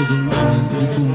Dengan 地